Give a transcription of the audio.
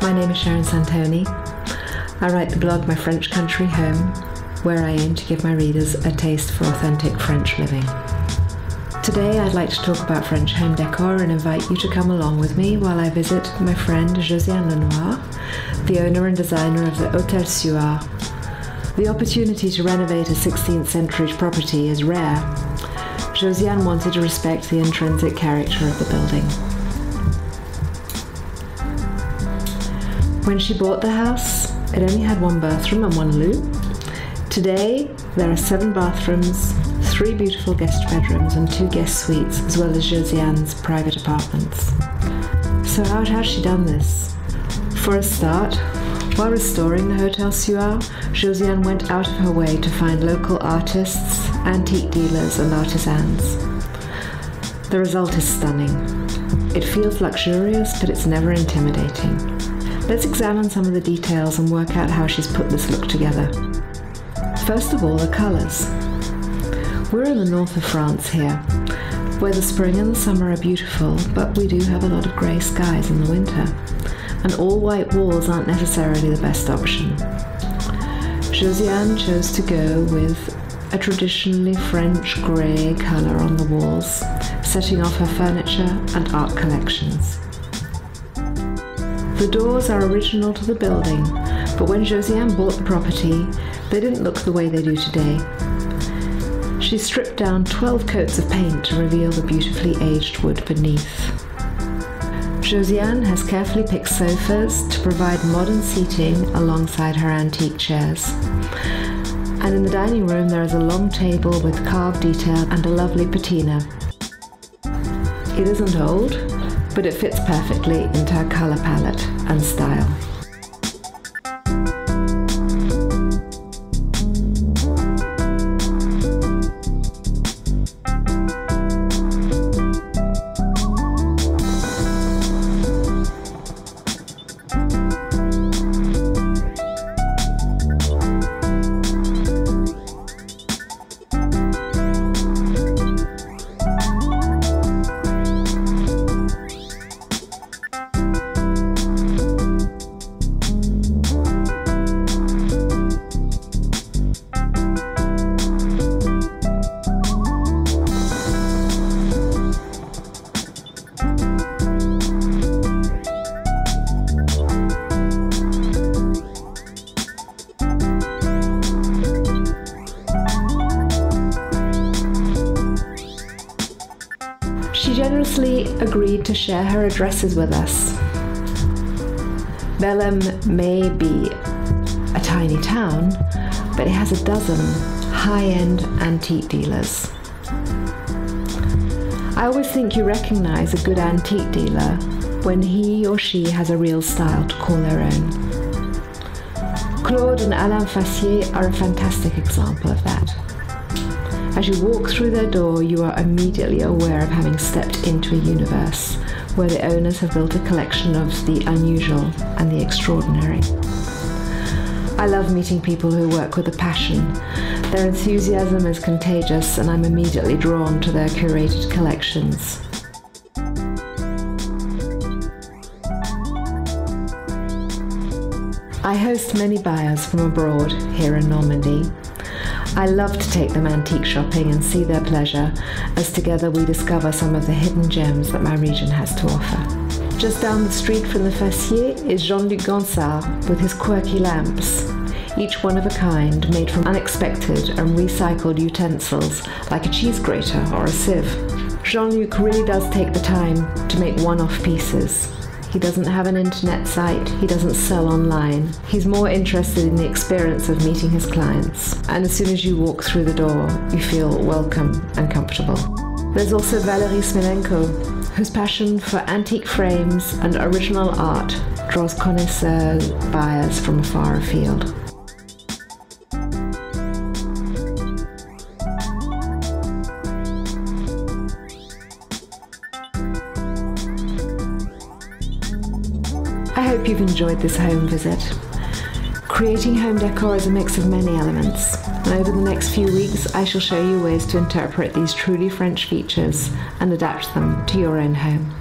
My name is Sharon Santoni. I write the blog My French Country Home, where I aim to give my readers a taste for authentic French living. Today I'd like to talk about French home decor and invite you to come along with me while I visit my friend Josiane Lenoir, the owner and designer of the Hotel Suhard. The opportunity to renovate a 16th century property is rare. Josiane wanted to respect the intrinsic character of the building. When she bought the house, it only had one bathroom and one loo. Today, there are seven bathrooms, three beautiful guest bedrooms, and two guest suites, as well as Josiane's private apartments. So, how has she done this? For a start, while restoring the Hotel Suhard, Josiane went out of her way to find local artists, antique dealers, and artisans. The result is stunning. It feels luxurious, but it's never intimidating. Let's examine some of the details and work out how she's put this look together. First of all, the colours. We're in the north of France here, where the spring and the summer are beautiful, but we do have a lot of grey skies in the winter, and all white walls aren't necessarily the best option. Josiane chose to go with a traditionally French grey colour on the walls, setting off her furniture and art collections. The doors are original to the building, but when Josiane bought the property, they didn't look the way they do today. She stripped down 12 coats of paint to reveal the beautifully aged wood beneath. Josiane has carefully picked sofas to provide modern seating alongside her antique chairs. And in the dining room, there is a long table with carved detail and a lovely patina. It isn't old, but it fits perfectly into her colour palette and style. She generously agreed to share her addresses with us. Bellême may be a tiny town, but it has a dozen high end antique dealers. I always think you recognize a good antique dealer when he or she has a real style to call their own. Claude and Alain Fassier are a fantastic example of that. As you walk through their door, you are immediately aware of having stepped into a universe where the owners have built a collection of the unusual and the extraordinary. I love meeting people who work with a passion. Their enthusiasm is contagious, and I'm immediately drawn to their curated collections. I host many buyers from abroad here in Normandy. I love to take them antique shopping and see their pleasure as together we discover some of the hidden gems that my region has to offer. Just down the street from the Fassier is Jean-Luc Gansart with his quirky lamps, each one of a kind, made from unexpected and recycled utensils like a cheese grater or a sieve. Jean-Luc really does take the time to make one-off pieces. He doesn't have an internet site, he doesn't sell online. He's more interested in the experience of meeting his clients. And as soon as you walk through the door, you feel welcome and comfortable. There's also Valerie Smilenko, whose passion for antique frames and original art draws connoisseur buyers from far afield. I hope you've enjoyed this home visit. Creating home decor is a mix of many elements, and over the next few weeks I shall show you ways to interpret these truly French features and adapt them to your own home.